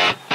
Oh,